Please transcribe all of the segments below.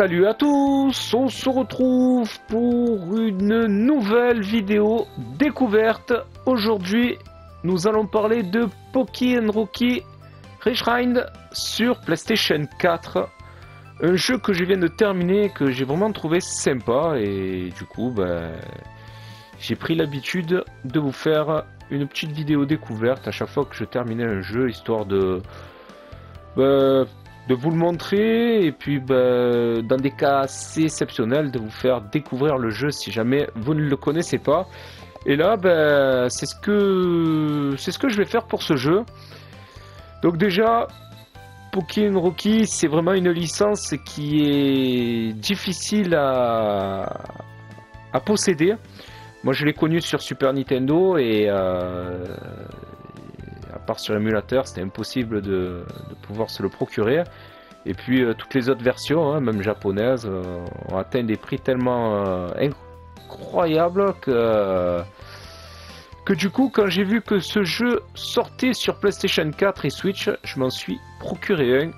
Salut à tous, on se retrouve pour une nouvelle vidéo découverte. Aujourd'hui, nous allons parler de Pokémon Rookie Reshrine sur PlayStation 4. Un jeu que je viens de terminer, que j'ai vraiment trouvé sympa et du coup, ben, j'ai pris l'habitude de vous faire une petite vidéo découverte à chaque fois que je terminais un jeu, histoire de... Ben, de vous le montrer et puis ben, dans des cas assez exceptionnels de vous faire découvrir le jeu si jamais vous ne le connaissez pas. Et là, ben, c'est ce que c'est ce que je vais faire pour ce jeu. Donc déjà, Pokémon Rocky, c'est vraiment une licence qui est difficile à, à posséder. Moi, je l'ai connu sur Super Nintendo et euh, sur émulateur, c'était impossible de, pouvoir se le procurer. Et puis euh, toutes les autres versions, hein, même japonaises, euh, ont atteint des prix tellement euh, incroyables que que du coup, quand j'ai vu que ce jeu sortait sur PlayStation 4 et Switch, je m'en suis procuré un.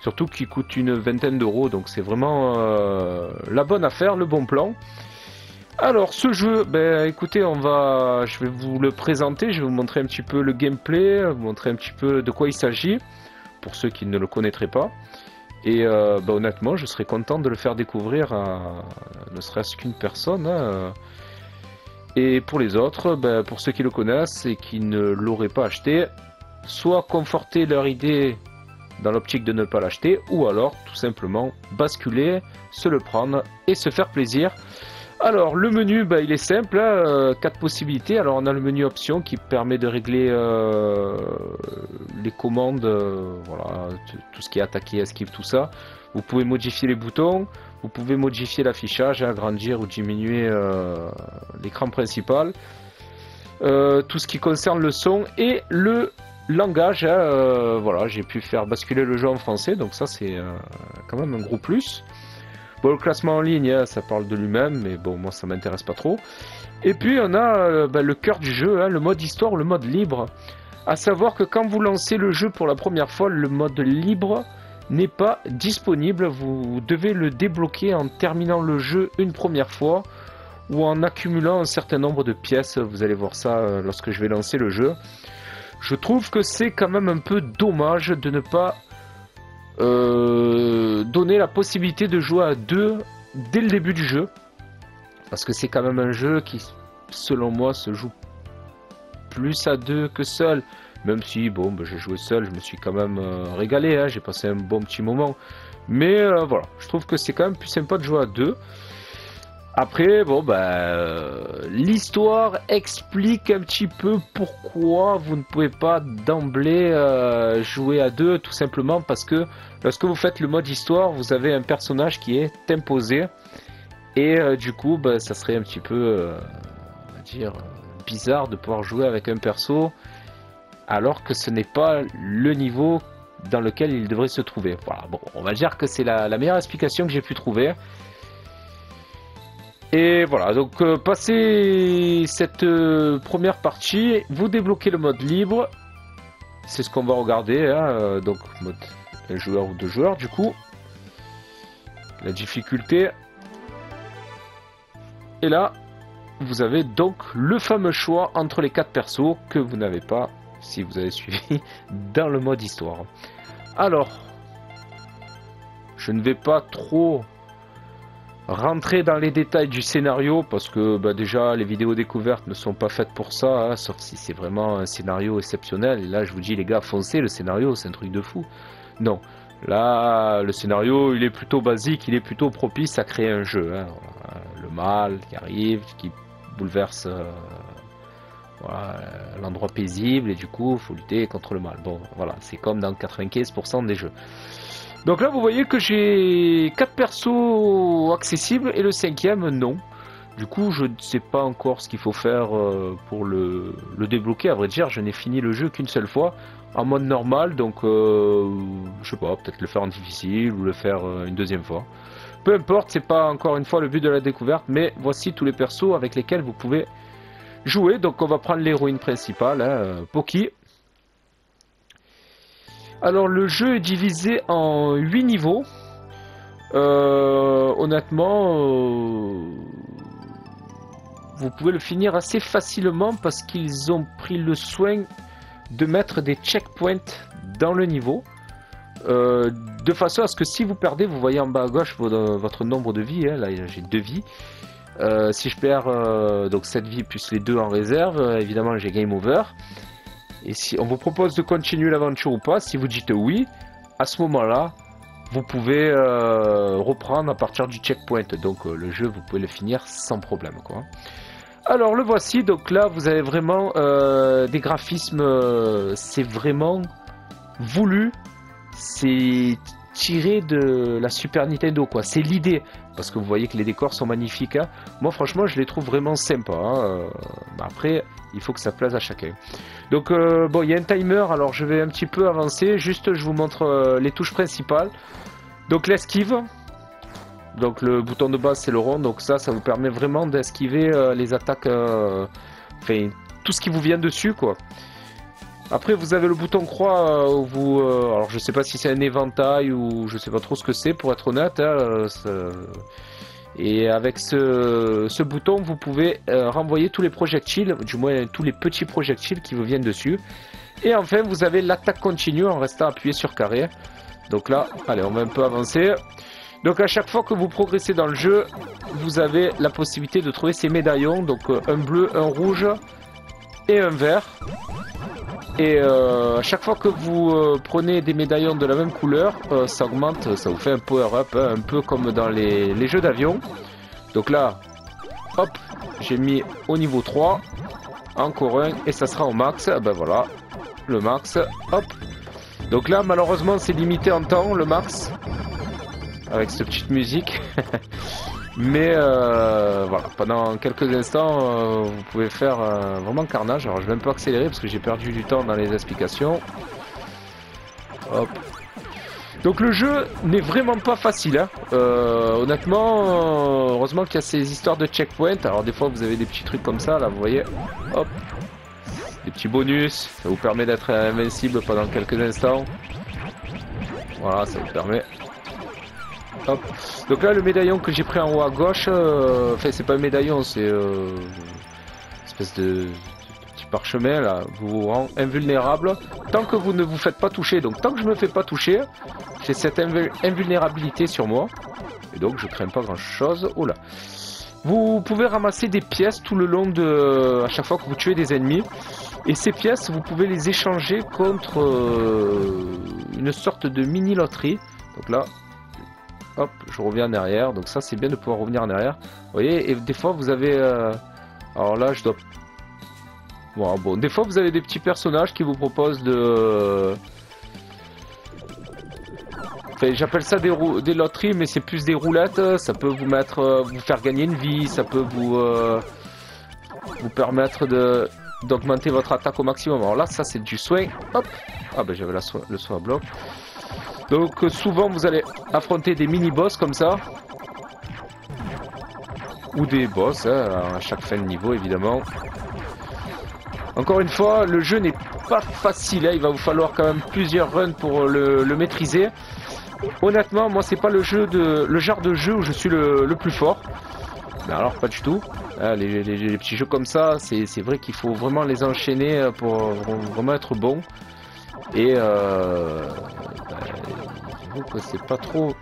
Surtout qu'il coûte une vingtaine d'euros, donc c'est vraiment la bonne affaire, le bon plan. Alors ce jeu, ben écoutez, on va, je vais vous le présenter, je vais vous montrer un petit peu le gameplay, vous montrer un petit peu de quoi il s'agit, pour ceux qui ne le connaîtraient pas. Et euh, ben, honnêtement, je serais content de le faire découvrir à ne serait-ce qu'une personne. Hein. Et pour les autres, ben, pour ceux qui le connaissent et qui ne l'auraient pas acheté, soit conforter leur idée dans l'optique de ne pas l'acheter, ou alors tout simplement basculer, se le prendre et se faire plaisir. Alors le menu, bah, il est simple, hein, euh, quatre possibilités. Alors on a le menu option qui permet de régler euh, les commandes, euh, voilà, tout ce qui est attaqué, esquive, tout ça. Vous pouvez modifier les boutons, vous pouvez modifier l'affichage, agrandir ou diminuer l'écran principal. Tout ce qui concerne le son et le langage, hein, voilà, j'ai pu faire basculer le jeu en français, donc ça c'est quand même un gros plus. Bon, le classement en ligne, hein, ça parle de lui-même, mais bon, moi ça m'intéresse pas trop. Et puis on a bah, le cœur du jeu, hein, le mode histoire, le mode libre. À savoir que quand vous lancez le jeu pour la première fois, le mode libre n'est pas disponible. Vous devez le débloquer en terminant le jeu une première fois ou en accumulant un certain nombre de pièces. Vous allez voir ça euh, lorsque je vais lancer le jeu. Je trouve que c'est quand même un peu dommage de ne pas euh, donner la possibilité de jouer à deux dès le début du jeu. Parce que c'est quand même un jeu qui, selon moi, se joue plus à deux que seul. Même si, bon, bah, j'ai joué seul, je me suis quand même euh, régalé, hein, j'ai passé un bon petit moment. Mais euh, voilà, je trouve que c'est quand même plus sympa de jouer à deux. Après, bon, bah, l'histoire explique un petit peu pourquoi vous ne pouvez pas d'emblée euh, jouer à deux, tout simplement parce que lorsque vous faites le mode histoire, vous avez un personnage qui est imposé. Et du coup, bah, ça serait un petit peu, dire, bizarre de pouvoir jouer avec un perso alors que ce n'est pas le niveau dans lequel il devrait se trouver. Voilà, bon, on va dire que c'est la, meilleure explication que j'ai pu trouver. Et voilà, donc euh, passé cette euh, première partie, vous débloquez le mode libre. C'est ce qu'on va regarder, hein, euh, donc mode un joueur ou deux joueurs du coup. La difficulté. Et là, vous avez donc le fameux choix entre les quatre persos que vous n'avez pas si vous avez suivi, dans le mode histoire. Alors, je ne vais pas trop rentrer dans les détails du scénario parce que bah, déjà les vidéos découvertes ne sont pas faites pour ça, hein, sauf si c'est vraiment un scénario exceptionnel. Et là, je vous dis, les gars, foncez le scénario, c'est un truc de fou. Non, là, le scénario, il est plutôt basique, il est plutôt propice à créer un jeu. Hein. Le mal qui arrive, qui bouleverse. Euh, l'endroit paisible et du coup faut lutter contre le mal. Bon voilà, c'est comme dans 95% des jeux. Donc là vous voyez que j'ai 4 persos accessibles et le cinquième non. Du coup je ne sais pas encore ce qu'il faut faire euh, pour le, débloquer. À vrai dire je n'ai fini le jeu qu'une seule fois en mode normal donc euh, je sais pas, peut-être le faire en difficile ou le faire euh, une deuxième fois. Peu importe, c'est pas encore une fois le but de la découverte, mais voici tous les persos avec lesquels vous pouvez jouer. Donc on va prendre l'héroïne principale, hein, Poki. Alors le jeu est divisé en 8 niveaux. Euh, honnêtement, euh, vous pouvez le finir assez facilement parce qu'ils ont pris le soin de mettre des checkpoints dans le niveau. Euh, de façon à ce que si vous perdez, vous voyez en bas à gauche votre, nombre de vies. Hein. là, j'ai deux vies. si je perds donc cette vie plus les deux en réserve, évidemment j'ai game over. Et si on vous propose de continuer l'aventure ou pas, si vous dites oui, à ce moment-là, vous pouvez euh, reprendre à partir du checkpoint. Donc euh, le jeu, vous pouvez le finir sans problème. Alors le voici, donc là vous avez vraiment euh, des graphismes, c'est vraiment voulu, c'est tiré de la Super Nintendo quoi, c'est l'idée, parce que vous voyez que les décors sont magnifiques. Hein. Moi franchement je les trouve vraiment sympas. Hein. après il faut que ça plaise à chacun. Donc euh, bon, il y a un timer, alors je vais un petit peu avancer, juste je vous montre euh, les touches principales. Donc l'esquive, donc le bouton de base c'est le rond, donc ça, ça vous permet vraiment d'esquiver euh, les attaques, enfin tout ce qui vous vient dessus quoi. Après vous avez le bouton croix où vous, alors je sais pas si c'est un éventail ou je sais pas trop ce que c'est pour être honnête. Hein, et avec ce, bouton, vous pouvez euh, renvoyer tous les projectiles, du moins tous les petits projectiles qui vous viennent dessus. Et enfin, vous avez l'attaque continue en restant appuyé sur carré. Donc là, allez, on va un peu avancer. Donc à chaque fois que vous progressez dans le jeu, vous avez la possibilité de trouver ces médaillons. Donc euh, un bleu, un rouge et un vert. Et euh, à chaque fois que vous euh, prenez des médaillons de la même couleur, euh, ça augmente, ça vous fait un power-up, hein, un peu comme dans les, jeux d'avion. Donc là, hop, j'ai mis au niveau 3, encore un, et ça sera au max. Ah ben voilà, le max, hop. Donc là, malheureusement, c'est limité en temps, le max, avec cette petite musique. Mais euh, voilà, pendant quelques instants, euh, vous pouvez faire euh, vraiment carnage. Alors je vais un peu accélérer parce que j'ai perdu du temps dans les explications. Hop. Donc le jeu n'est vraiment pas facile. Hein. honnêtement, heureusement qu'il y a ces histoires de checkpoint. Alors des fois vous avez des petits trucs comme ça, là vous voyez. Hop. Des petits bonus. Ça vous permet d'être invincible pendant quelques instants. Voilà, ça vous permet donc là, le médaillon que j'ai pris en haut à gauche, euh, enfin, c'est pas un médaillon, c'est euh, espèce de, petit parchemin là, vous rend invulnérable tant que vous ne vous faites pas toucher. Donc, tant que je me fais pas toucher, j'ai cette invulnérabilité sur moi. Et donc, je crains pas grand chose. Oh là. Vous pouvez ramasser des pièces tout le long de. à chaque fois que vous tuez des ennemis. Et ces pièces, vous pouvez les échanger contre euh, une sorte de mini loterie. Donc là, Hop, je reviens en arrière. Donc ça, c'est bien de pouvoir revenir en arrière. Vous voyez, et des fois, vous avez... Euh, alors là, je dois... Bon, bon, des fois, vous avez des petits personnages qui vous proposent de... J'appelle ça des, des loteries, mais c'est plus des roulettes. Ça peut vous mettre, euh, vous faire gagner une vie. Ça peut vous, euh, vous permettre de d'augmenter votre attaque au maximum. Alors là, ça c'est du soin. Hop. Ah ben j'avais le soin à bloc. Donc euh, souvent vous allez affronter des mini-boss comme ça. Ou des boss, hein, à chaque fin de niveau évidemment. Encore une fois, le jeu n'est pas facile, hein. il va vous falloir quand même plusieurs runs pour le, maîtriser. Honnêtement, moi c'est pas le jeu de le genre de jeu où je suis le, plus fort. Mais alors pas du tout. Hein, les, petits jeux comme ça, c'est vrai qu'il faut vraiment les enchaîner pour vraiment être bon. Et euh, que c'est pas trop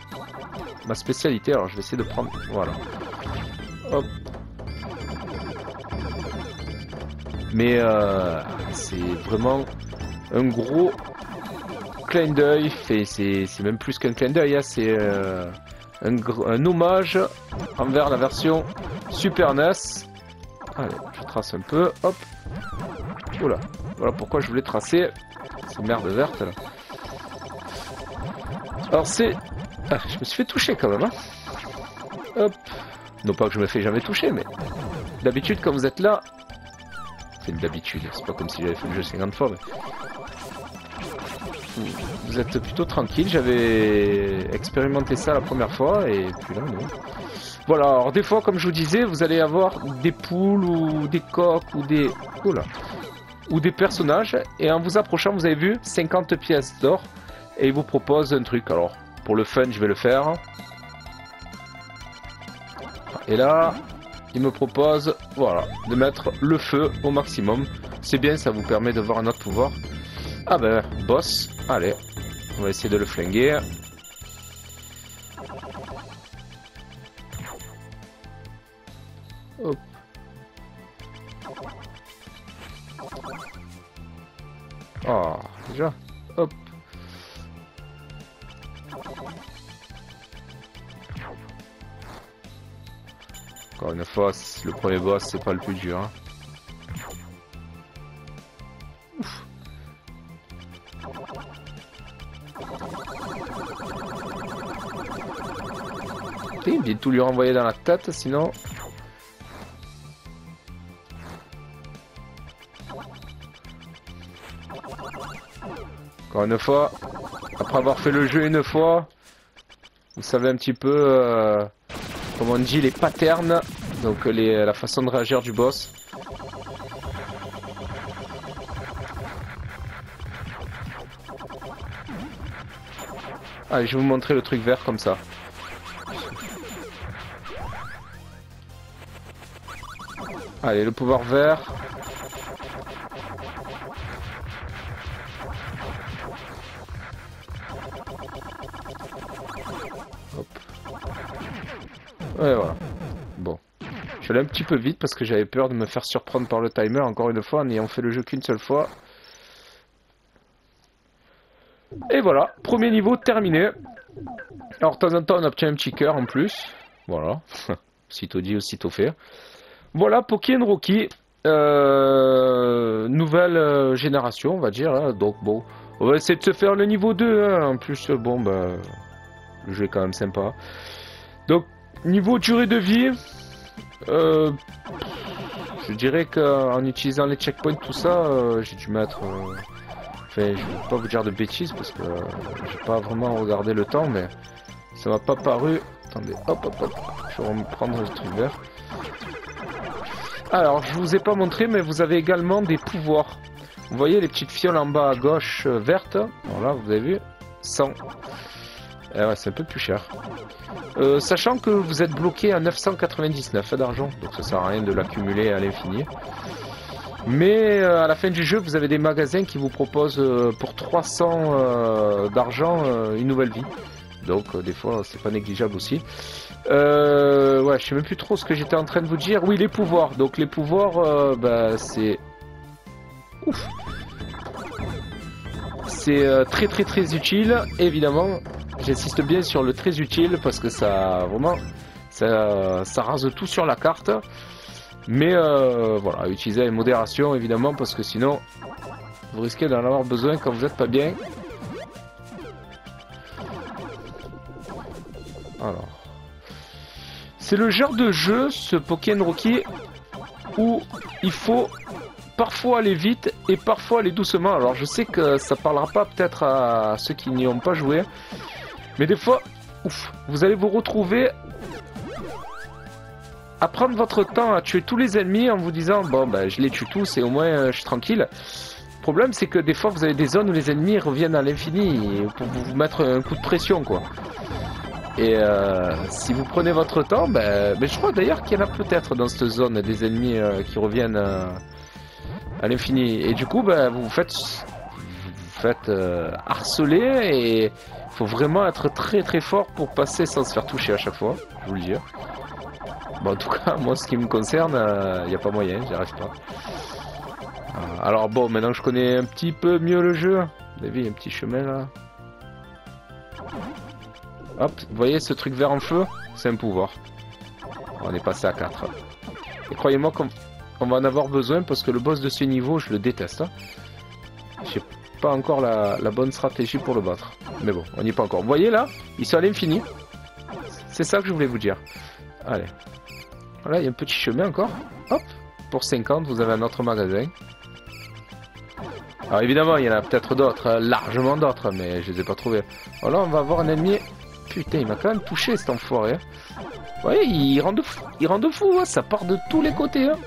ma spécialité. Alors je vais essayer de prendre. Voilà. Hop. Mais euh, c'est vraiment un gros clin d'œil. C'est même plus qu'un clin d'œil. Hein. C'est euh, un, hommage envers la version Super NES. Allez, je trace un peu. Hop. Voilà. Voilà pourquoi je voulais tracer merde verte là. Alors c'est... Ah, je me suis fait toucher quand même. Hein. Hop. Non pas que je me fais jamais toucher, mais d'habitude quand vous êtes là... C'est d'habitude, c'est pas comme si j'avais fait le jeu 50 fois, mais... Vous êtes plutôt tranquille, j'avais expérimenté ça la première fois, et puis là non. Voilà, alors des fois, comme je vous disais, vous allez avoir des poules ou des coques ou des... Oula ou des personnages. Et en vous approchant, vous avez vu 50 pièces d'or. Et il vous propose un truc. Alors, pour le fun, je vais le faire. Et là, il me propose, voilà, de mettre le feu au maximum. C'est bien, ça vous permet de voir un autre pouvoir. Ah ben, boss, allez, on va essayer de le flinguer. Hop. Oh, déjà, Encore une fois, le premier boss, c'est pas le plus dur. Hein. Ouf. Il vient tout lui renvoyer dans la tête, sinon... Encore une fois, après avoir fait le jeu une fois, vous savez un petit peu... Euh, comme on dit, les patterns, donc la façon de réagir du boss. Allez, je vais vous montrer le truc vert comme ça. Allez, le pouvoir vert. Voilà. Bon. Je allé un petit peu vite parce que j'avais peur de me faire surprendre par le timer encore une fois en ayant fait le jeu qu'une seule fois. Et voilà, premier niveau terminé. Alors de temps en temps on obtient un petit cœur en plus. Voilà. sitôt dit, aussitôt fait. Voilà, Pokémon Rocky. Euh, nouvelle euh, génération, on va dire. Hein. Donc bon, on va essayer de se faire le niveau 2. Hein. En plus, bon, bah, le jeu est quand même sympa. Donc, Niveau durée de vie, euh, je dirais qu'en utilisant les checkpoints, tout ça, euh, j'ai dû mettre... Euh, enfin, je vais pas vous dire de bêtises parce que j'ai pas vraiment regardé le temps, mais ça m'a pas paru... Attendez, hop hop hop, je vais reprendre le truc vert. Alors, je vous ai pas montré, mais vous avez également des pouvoirs. Vous voyez les petites fioles en bas à gauche vertes Voilà, vous avez vu 100. Eh c'est un peu plus cher. Euh, sachant que vous êtes bloqué à 999 d'argent, donc ça sert à rien de l'accumuler à l'infini. Mais euh, à la fin du jeu, vous avez des magasins qui vous proposent euh, pour 300 d'argent une nouvelle vie. Donc des fois, c'est pas négligeable aussi. ouais, je sais même plus trop ce que j'étais en train de vous dire. Oui, les pouvoirs. Donc les pouvoirs, bah, c'est... Ouf c'est très très très utile, évidemment. J'insiste bien sur le très utile parce que ça vraiment ça, rase tout sur la carte. Mais euh, voilà, utilisez avec modération évidemment parce que sinon vous risquez d'en avoir besoin quand vous n'êtes pas bien. Alors. C'est le genre de jeu, ce Pokémon Rocky, où il faut parfois aller vite et parfois aller doucement. Alors je sais que ça parlera pas peut-être à ceux qui n'y ont pas joué, mais des fois, vous allez vous retrouver à prendre votre temps à tuer tous les ennemis en vous disant bon bah je les tue tous et au moins euh, je suis tranquille. Le problème c'est que des fois vous avez des zones où les ennemis reviennent à l'infini pour vous mettre un coup de pression quoi. Et euh, si vous prenez votre temps, ben, ben je crois d'ailleurs qu'il y en a peut-être dans cette zone des ennemis euh, qui reviennent à l'infini. Et du coup, ben, vous vous faites, vous faites harceler et faut vraiment être très très fort pour passer sans se faire toucher à chaque fois, je vous le dis. Bon, en tout cas, moi, ce qui me concerne, il euh, n'y a pas moyen, j'y arrive pas. Euh, alors bon, maintenant je connais un petit peu mieux le jeu. Vous avez un petit chemin là. Hop, vous voyez ce truc vert en feu? C'est un pouvoir. On est passé à 4. Et croyez-moi qu'on va en avoir besoin parce que le boss de ce niveau, je le déteste. Hein encore la, bonne stratégie pour le battre. Mais bon, on n'y est pas encore. Vous voyez là Ils sont à l'infini. C'est ça que je voulais vous dire. Allez. Voilà, il y a un petit chemin encore. Hop Pour 50, vous avez un autre magasin. Alors évidemment, il y en a peut-être d'autres, hein, largement d'autres, mais je les ai pas trouvés. Voilà, on va avoir un ennemi. Putain, il m'a quand même touché cet enfoiré. Vous voyez, il rend de fou, il rend de fou, hein. ça part de tous les côtés. Hein.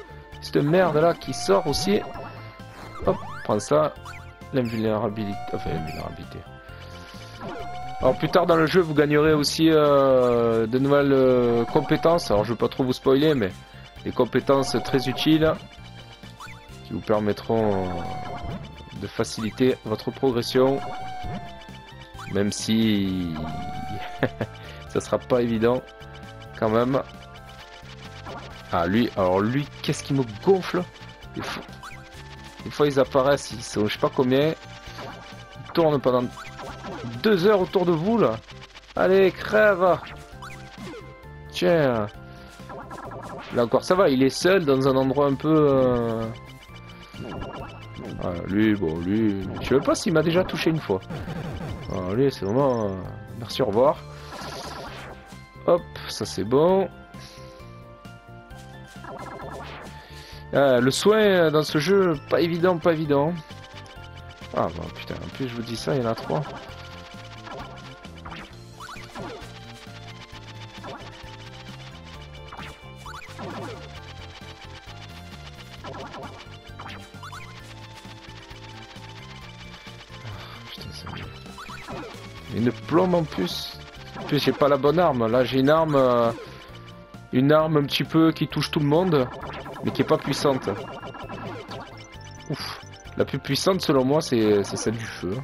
Cette merde là qui sort aussi. Hop, prends ça. L'invulnérabilité. Enfin, l'invulnérabilité. Alors plus tard dans le jeu, vous gagnerez aussi euh, de nouvelles euh, compétences. Alors je vais pas trop vous spoiler, mais des compétences très utiles qui vous permettront euh, de faciliter votre progression, même si ça sera pas évident quand même. Ah lui, alors lui, qu'est-ce qui me gonfle? Des fois, ils apparaissent, ils sont je sais pas combien, ils tournent pendant deux heures autour de vous là. Allez, crève Tiens Là encore ça va, il est seul dans un endroit un peu... Euh... Lui, bon, lui... Je sais pas s'il m'a déjà touché une fois. Lui, c'est vraiment... Merci, au revoir. Hop, ça c'est bon. Ah, le soin dans ce jeu, pas évident, pas évident. Ah bah putain, en plus je vous dis ça, il y en a trois. Une plombe en plus. En plus, j'ai pas la bonne arme. Là, j'ai une arme. Euh, une arme un petit peu qui touche tout le monde, mais qui est pas puissante. Ouf. La plus puissante, selon moi, c'est celle du feu.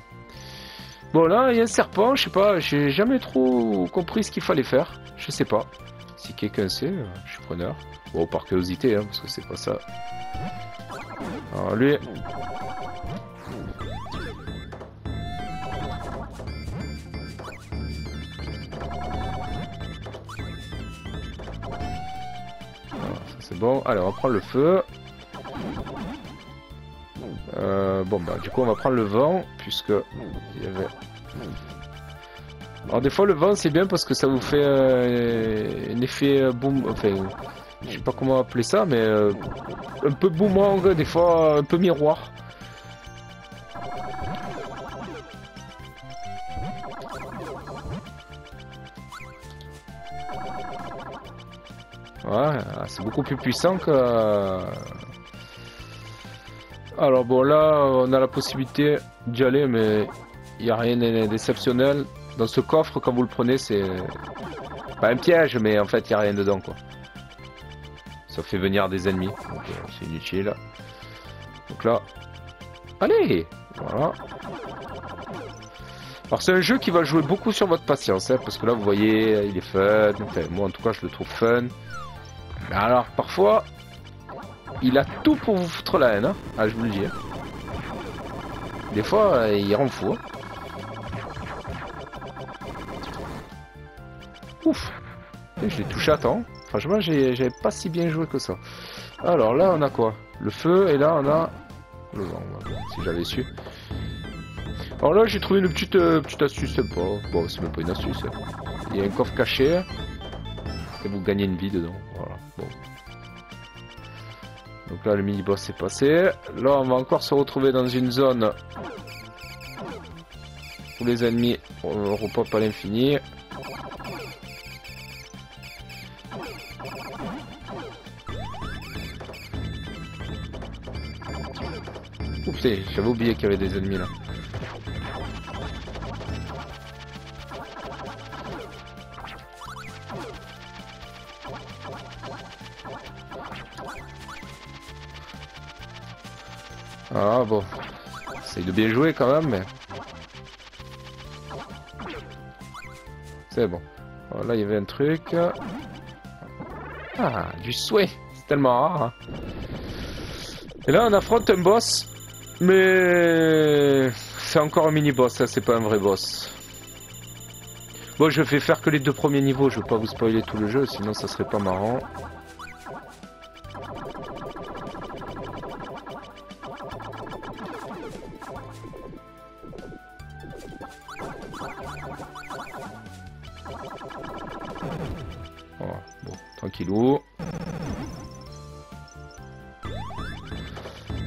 Bon, là, il y a un serpent. Je sais pas. J'ai jamais trop compris ce qu'il fallait faire. Je sais pas. Si quelqu'un sait, je suis preneur. Bon, par curiosité, hein, parce que c'est pas ça. Alors, lui, bon. Allez, on va prendre le feu. Euh, bon, bah, du coup, on va prendre le vent, puisque il y avait... Alors, des fois, le vent, c'est bien parce que ça vous fait euh, un effet euh, boom... Enfin, je sais pas comment appeler ça, mais un peu boomerang, des fois, un peu miroir. Ouais, c'est beaucoup plus puissant que... Alors bon là on a la possibilité d'y aller mais il n'y a rien d'exceptionnel. Dans ce coffre quand vous le prenez c'est pas un piège mais en fait il n'y a rien dedans. Ça fait venir des ennemis donc euh, c'est inutile. Donc là... Allez Voilà. Alors c'est un jeu qui va jouer beaucoup sur votre patience hein, parce que là vous voyez il est fun. Moi en tout cas je le trouve fun. Mais alors, parfois, il a tout pour vous foutre la haine. Hein. Ah, je vous le dis. Hein. Des fois, euh, il rend fou. Hein. Ouf Je l'ai touché à temps. Franchement, j'avais pas si bien joué que ça. Alors là, on a quoi? Le feu, et là, on a le vent. Si j'avais su. Alors là, j'ai trouvé une petite, euh, petite astuce sympa. Bon, c'est même pas une astuce. Il y a un coffre caché. Vous gagnez une vie dedans. Voilà. Bon. Donc là, le mini-boss est passé. Là, on va encore se retrouver dans une zone où les ennemis repopent à l'infini. Oups, j'avais oublié qu'il y avait des ennemis là. Ah bon. Essaye de bien jouer quand même, mais... C'est bon. là, il y avait un truc. Ah, du souhait. C'est tellement rare. Hein. Et là, on affronte un boss. Mais... C'est encore un mini-boss, ça, c'est pas un vrai boss. Bon, je vais faire que les deux premiers niveaux. Je veux pas vous spoiler tout le jeu, sinon ça serait pas marrant.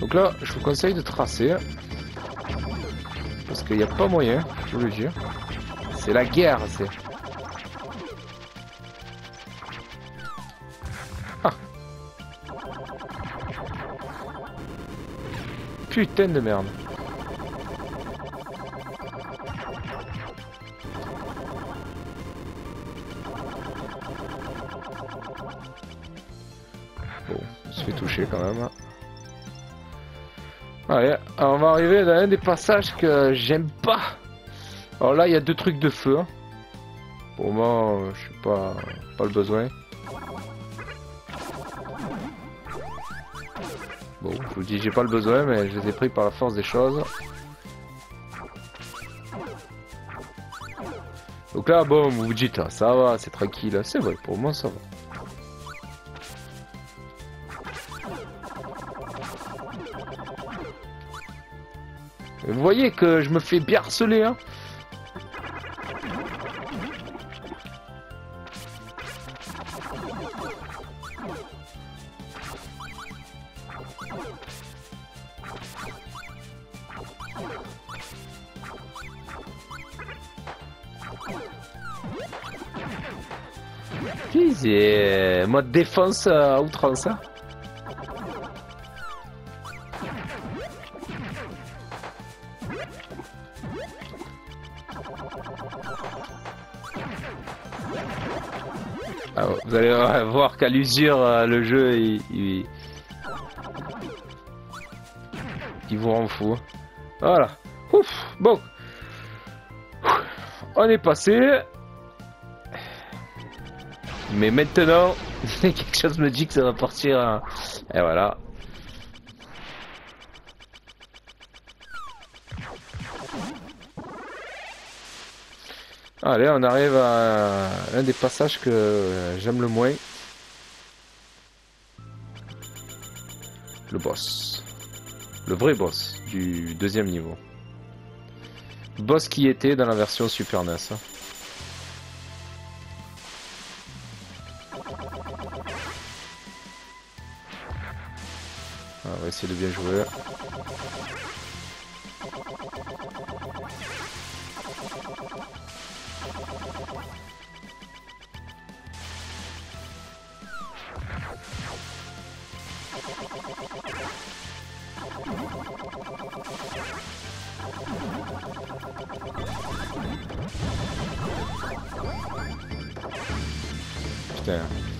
Donc là, je vous conseille de tracer. Hein. Parce qu'il n'y a pas moyen, je vous le dis, C'est la guerre, c'est... Ah. Putain de merde. Bon, on se fait toucher quand même. Hein. Allez, on va arriver dans un des passages que j'aime pas. Alors là, il y a deux trucs de feu. Hein. Pour moi, je suis pas, pas le besoin. Bon, je vous dis, j'ai pas le besoin, mais je les ai pris par la force des choses. Donc là, bon, vous vous dites, ah, ça va, c'est tranquille. C'est vrai, pour moi, ça va. Vous voyez que je me fais bien harceler, hein C'est mode défense à outrance. Hein. Ah, vous allez voir qu'à l'usure, euh, le jeu, il, vous rend fou. Voilà. Ouf, bon. On est passé. Mais maintenant, quelque chose me dit que ça va partir. Hein. Et voilà. Allez, on arrive à un des passages que j'aime le moins. Le boss. Le vrai boss du deuxième niveau. Boss qui était dans la version Super NES. On va essayer de bien jouer. Putain. Bon.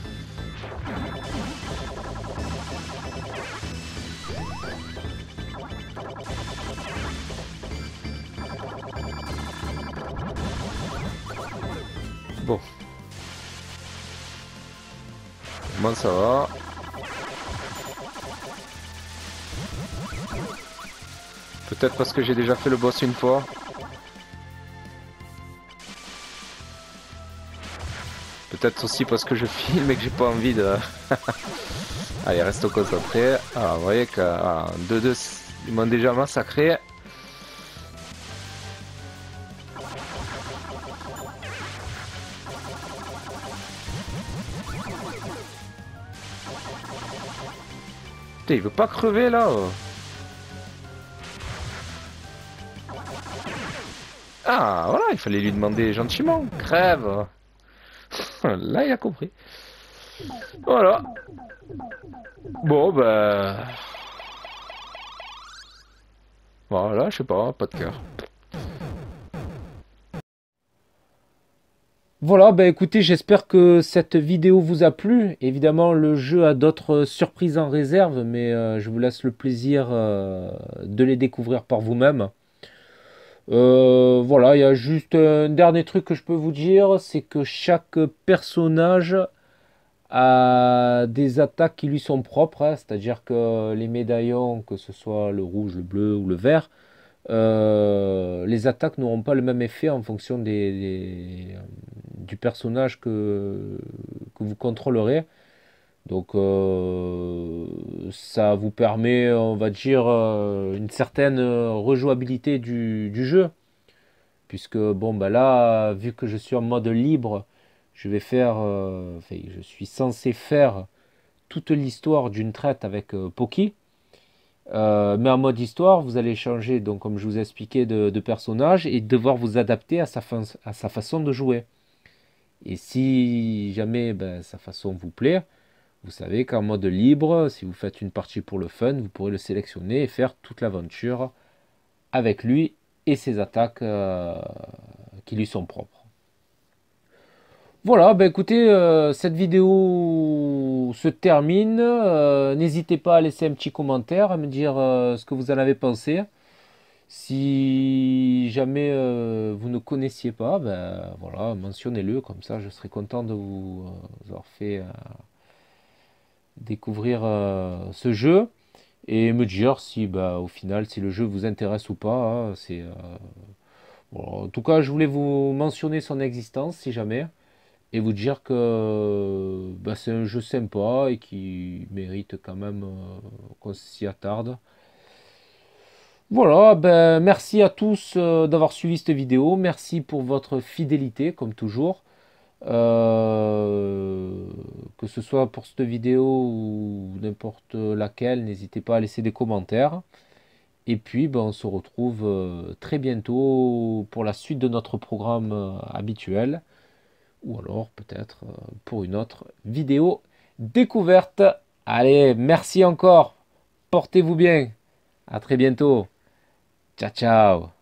Peut-être parce que j'ai déjà fait le boss une fois. Peut-être aussi parce que je filme et que j'ai pas envie de... Allez, reste concentré. Ah, vous voyez que 2-2, ah, ils m'ont déjà massacré. Putain, il veut pas crever là. Ah, voilà, il fallait lui demander gentiment. Crève Là, il a compris. Voilà. Bon, bah... Voilà, je sais pas, pas de cœur. Voilà, bah écoutez, j'espère que cette vidéo vous a plu. Évidemment, le jeu a d'autres surprises en réserve, mais euh, je vous laisse le plaisir euh, de les découvrir par vous-même. Euh, voilà, il y a juste un dernier truc que je peux vous dire, c'est que chaque personnage a des attaques qui lui sont propres, hein. c'est-à-dire que les médaillons, que ce soit le rouge, le bleu ou le vert, euh, les attaques n'auront pas le même effet en fonction du personnage que, vous contrôlerez. Donc euh, ça vous permet, on va dire, euh, une certaine rejouabilité du, jeu. Puisque bon bah là, vu que je suis en mode libre, je vais faire, je suis censé faire toute l'histoire d'une traite avec Poki. Mais en mode histoire, vous allez changer, donc comme je vous ai expliqué, de, personnage et devoir vous adapter à sa, à sa façon de jouer. Et si jamais ben, sa façon vous plaît, vous savez qu'en mode libre, si vous faites une partie pour le fun, vous pourrez le sélectionner et faire toute l'aventure avec lui et ses attaques euh, qui lui sont propres. Voilà, ben écoutez, euh, cette vidéo se termine. N'hésitez pas à laisser un petit commentaire, à me dire ce que vous en avez pensé. Si jamais vous ne connaissiez pas, ben voilà, mentionnez-le, comme ça je serai content de vous, avoir fait découvrir ce jeu et me dire si bah, au final si le jeu vous intéresse ou pas. Hein, en tout cas, je voulais vous mentionner son existence si jamais et vous dire que bah, c'est un jeu sympa et qui mérite quand même euh, qu'on s'y attarde. Voilà, ben, merci à tous euh, d'avoir suivi cette vidéo. Merci pour votre fidélité, comme toujours. Euh, que ce soit pour cette vidéo ou n'importe laquelle, n'hésitez pas à laisser des commentaires. Et puis, ben, on se retrouve très bientôt pour la suite de notre programme habituel. Ou alors peut-être euh, pour une autre vidéo découverte. Allez, merci encore. Portez-vous bien. À très bientôt. Ciao, ciao.